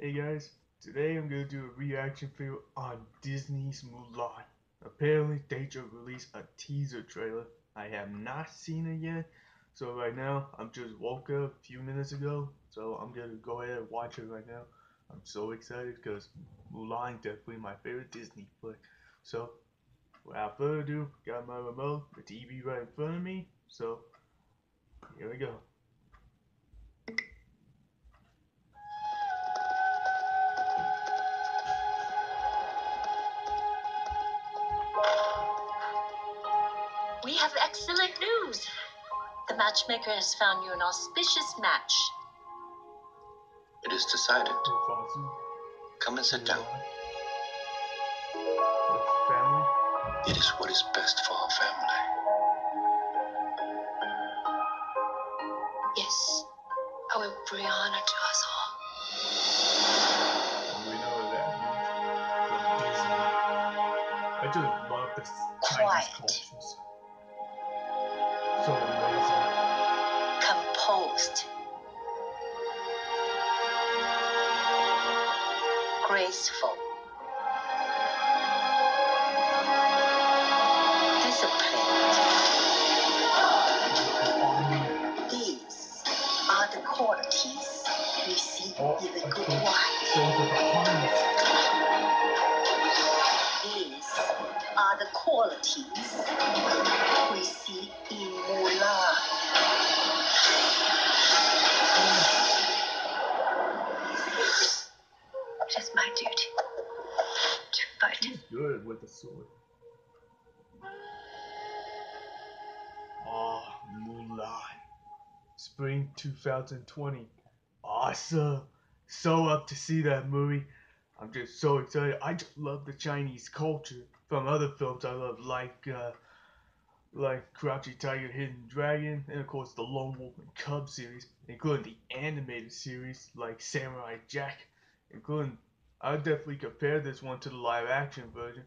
Hey guys, today I'm gonna do a reaction video on Disney's Mulan. Apparently they just released a teaser trailer. I have not seen it yet, so right now I'm just woke up a few minutes ago, so I'm gonna go ahead and watch it right now. I'm so excited because Mulan definitely my favorite Disney flick. So without further ado, got my remote, the TV right in front of me, so here we go. We have excellent news. The matchmaker has found you an auspicious match. It is decided. Come and sit down. Family. It is what is best for our family. Yes, I will bring honor to us all. We know that means. From I just love the Chinese Quiet. cultures. So amazing. Composed. Graceful. Disciplined. These are the qualities we see in a good wife. The we see in Mulan. It is my duty to fight. He's good with the sword. Ah, oh, Mulan. Spring 2020. Awesome. So up to see that movie. I'm just so excited. I just love the Chinese culture from other films I love, like uh, like Crouching Tiger, Hidden Dragon, and of course the Lone Wolf and Cub series, including the animated series like Samurai Jack, including I would definitely compare this one to the live action version.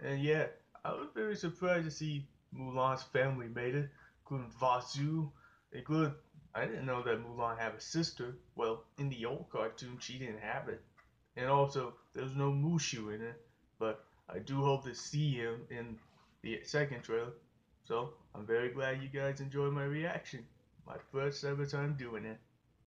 And yeah, I was very surprised to see Mulan's family made it, including Vasu, including I didn't know that Mulan had a sister. Well, in the old cartoon, she didn't have it. And also, there's no Mushu in it. But I do hope to see him in the second trailer. So, I'm very glad you guys enjoyed my reaction. My first ever time doing it.